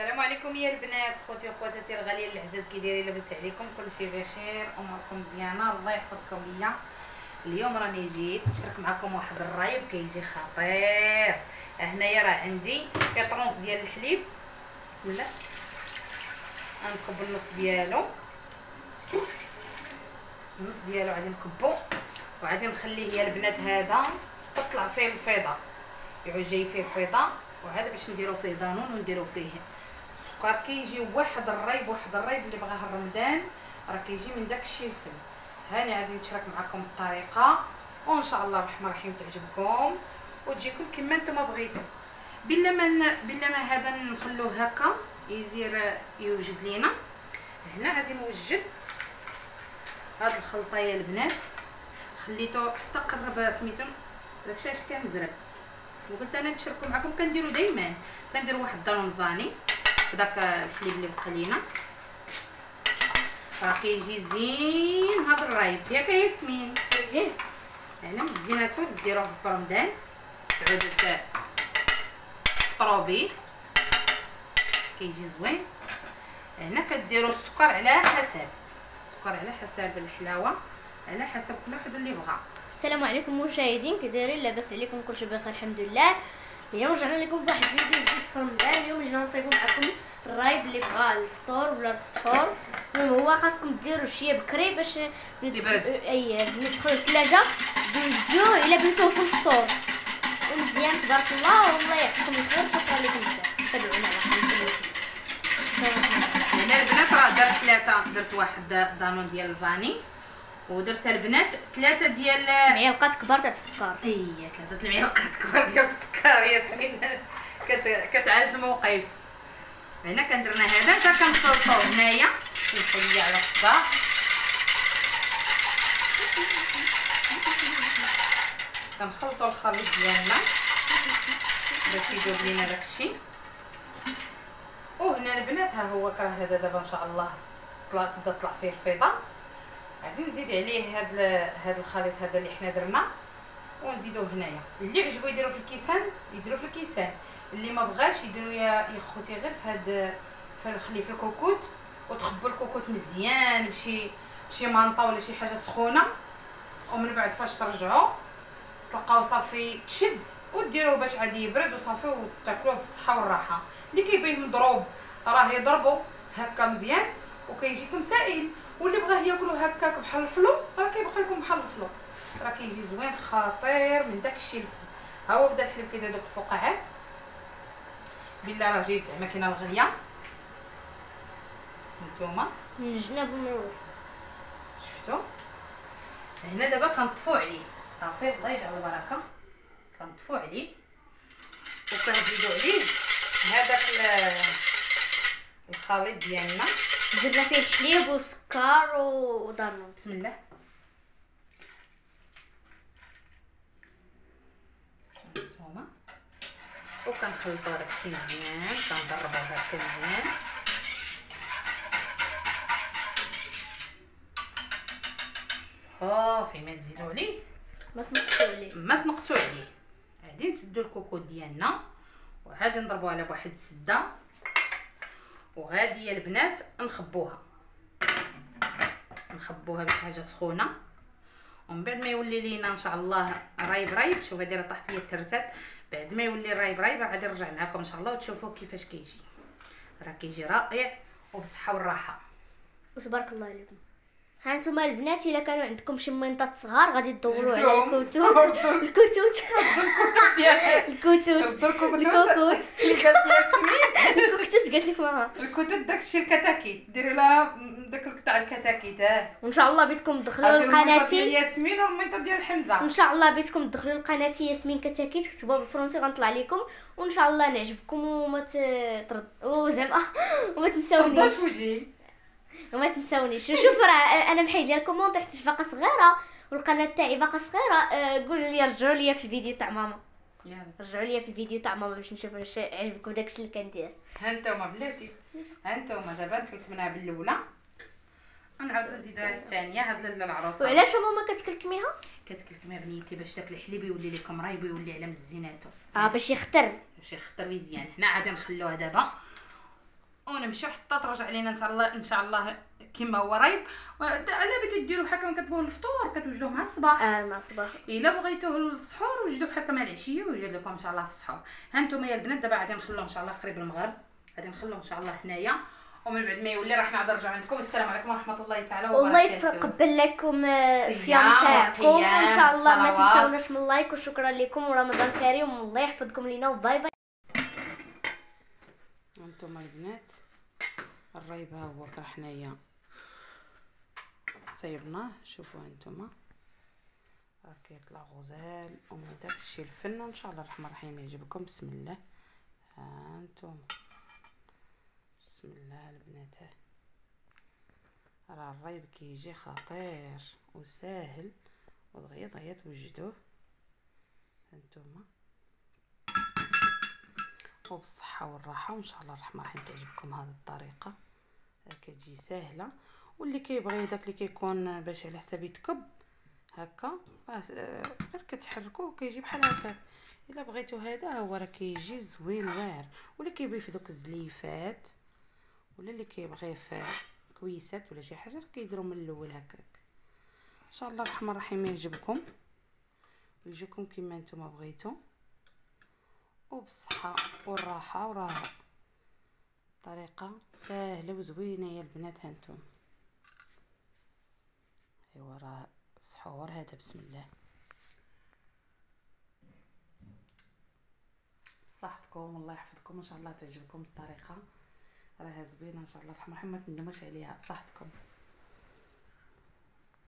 السلام عليكم يا البنات. خوتي وخواتاتي الغاليين العزاز كي دايرين لاباس عليكم كلشي بخير أموركم مزيانة الله يحفظكم ليا. اليوم راني جيت نشارك معكم واحد الرايب كيجي خطير. هنايا راه عندي كيطرونس ديال الحليب. بسم الله. غنكب النص ديالو. النص ديالو غادي نكبو. وغادي نخليه يا البنات هذا تطلع فيه الفيضة. يعود جاي فيه الفيضة. وهذا باش نديرو فيه دانون ونديرو فيه السكر كيجي واحد الريب واحد الريب اللي بغاه رمضان راه كيجي من داك الشيء هاني غادي نشارك معكم الطريقة وإن شاء الله الرحمن الرحيم تعجبكم وتجيكم كما نتوما بغيتو. بلا ما بلا ما هذا نخلوه هكا يدير يوجد لينا. هنا غادي نوجد هاد الخلطه يا البنات. خليته حتى قرب سميتو داكشي اش كنزرب وقلت أنا نشاركو معكم كنديرو دائما كندير واحد الدانون زاني بداك الحليب اللي بقى لينا. راه كيجي زين هذا الرايب. ياك ياسمين. إيه. يعني مزيناتو ديروه في رمضان. تعود طروبي كيجي زوين. هنا كديروا السكر على حسب السكر على حسب الحلاوة. على حسب كل واحد اللي بغا. السلام عليكم مشاهدين. كي دايرين لاباس عليكم كلشي بخير الحمد لله. اليوم رجعنا لكم بواحد الفيديو جديد في رمضان. اليوم جينا نصايبو الرايب اللي بغا الفطور ولا السحور المهم هو خاصكم ديروا شي بكري باش يبرد. أي ندخل الثلاجة. دوزوه إلا بغيتوه في الفطور ومزيان تبارك الله والله يعطيكم الخير. شكرا لكم بزاف. تابعونا هنا البنات راه درت ثلاثة درت واحد دانون ديال الفاني ودرت البنات ثلاثة ديال معلقات كبار تاع السكر. اي ثلاثة المعلقات كبار ديال السكر ياسمين كت... كتعالج الموقف هنا كندرنا هذا حتى كنخلطوه هنايا كنخليه على الصداع كنخلطوا الخليط ديالنا باش يذوب لينا داكشي وهنا البنات ها هو كراه هذا دابا ان شاء الله طلع بدا طلع فيه الفيضه غادي نزيد عليه هاد هاد الخليط هذا اللي حنا درنا ونزيدوه هنايا اللي عجبو يديرو في الكيسان يديرو في الكيسان اللي ما بغاش يديرو يا خوتي غير في هاد في الكوكوت وتخبوا الكوكوت مزيان بشي بشي مانطا ولا شي حاجة سخونة. ومن بعد فاش ترجعوا تلقاو صافي تشد وديروه باش عادي يبرد وصافي وتاكلوه بالصحة والراحة. اللي كيبين مضروب راه يضربو هكا مزيان وكيجيكم سائل واللي بغاه ياكلو هكاك بحال الفلو راه كيبقى لكم بحال الفلو. راه كيجي زوين خطير من داك الشيء الفل ها هو بدا الحليب كيدير دوك الفقاعات. بالله راه جايب زعما كاينة الغليه نتوما من الجناب ومن الوسط شفتوا هنا دابا كنطفو عليه. صافي الله يجعل البركة. كنطفو عليه. وكنزيدو عليه هذاك ال- الخليط ديالنا. درنا فيه الحليب والسكر ودانون. بسم الله. هانتوما. وكنخلطو داكشي مزيان كنضربو هكا مزيان صافي ما تزيدو عليه ما تنقصوا عليه ما تنقصوا عليه غادي نسدو الكوكوط ديالنا وغادي نضربوها على بواحد السده وغادي يا البنات نخبوها. نخبوها بشي حاجة سخونة. ومن بعد ما يولي لينا إن شاء الله رايب رايب شوف هادي راه طاحت ليا الترسات. بعد ما يولي رايب رايب غادي نرجع معكم إن شاء الله وتشوفوا كيفاش كيجي. راه كيجي رائع وبالصحة والراحة. وتبارك الله عليكم. ها أنتم البنات الا كانوا عندكم شي منطات صغار غادي تدوروا على. الكتوت الكتوت الكتوت الكوكوت اللي قالت الكتوت قالت لك ماما الكتت داكشي الكتاكيت. ديري لها داك القطع الكتاكيت وإن شاء الله بيتكم تدخلوا المنطقة ديال ياسمين والمنطقة ديال حمزة. إن شاء الله بيتكم تدخلوا لقناتي ياسمين كتاكيت تكتبوها بالفرنسي غنطلع لكم وإن شاء الله نعجبكم وما ترد وزعما وما تنساونيش. وجهي. وما تنساونيش شوف راه أنا محيد لي الكومونتير حيت باقا صغيرة والقناة تاعي باقا صغيرة آه، قولوا لي رجعوا لي في الفيديو تاع ماما. رجعوا لي في الفيديو تاع ماما باش نشوف واش عجبكم داكشي اللي كندير ها نتوما بلاتي. ها نتوما دابا نكلكمناها بالأولى. نعاود نزيدها الثانية هاد العروسة. وعلاش ماما كتكلكميها؟ كتكلكمها بنيتي باش داك الحليب يولي لكم رايب يولي على مزيناتو آه باش يختر. باش يخطر مزيان. هنا عادي نخلوها دابا. ونمشيو حتى ترجع لينا إن شاء الله إن شاء الله كما هو رايب على بغيتو ديروا بحال هكا كتبغوا الفطور كتوجدوه مع الصباح. آه مع الصباح. إلا بغيتوه السحور وجدوا بحال مع العشية ويوجد لكم إن شاء الله في السحور ها نتوما يا البنات دابا غادي نخلوه إن شاء الله قريب المغرب. غادي نخلوه إن شاء الله هنايا ومن بعد ما يولي راح نعود نرجع عندكم السلام عليكم ورحمة الله تعالى والله وبركاته. يتقبل لكم آه، صيام الصيام تاعكم. وان وقيام شاء الله ما. تنساوناش من ال like وشكرا لكم. ورمضان كريم. والله يحفظكم لينا. و bye bye أنتم البنات الرايب ها هو كرا حنايا صيبناه شوفوا أنتم راه كيطلع غزال. ومن داك الشيء الفن وان شاء الله الرحمن الرحيم يعجبكم. بسم الله. ها أنتم بسم الله البنات. راه الريب كيجي خطير وساهل. ودغيا دغيا توجدوه هانتوما وبالصحة والراحة وإن شاء الله الرحمن الرحيم تعجبكم هذه الطريقة. آه، كتجي سهلة. واللي كيبغي داك اللي كيكون باش على حساب يتكب هكا. آه، غير كتحركوه كيجي بحال هكا إلا بغيتو هذا هو راه كيجي زوين واعر. واللي كيبغي في دوك الزليفات ولا اللي كيبغيه في كويسات ولا شي حاجة كيديروا من الأول هكاك. إن شاء الله الرحمن الرحيم يعجبكم ويجيكم كما نتوما بغيتو. وبالصحة والراحة وراه طريقة سهلة وزوينة يا البنات هانتم أيوا راه السحور هذا بسم الله. بصحتكم والله يحفظكم إن شاء الله تعجبكم الطريقة. راها زوينة إن شاء الله الرحمن الرحيم ما تندموش عليها. بصحتكم.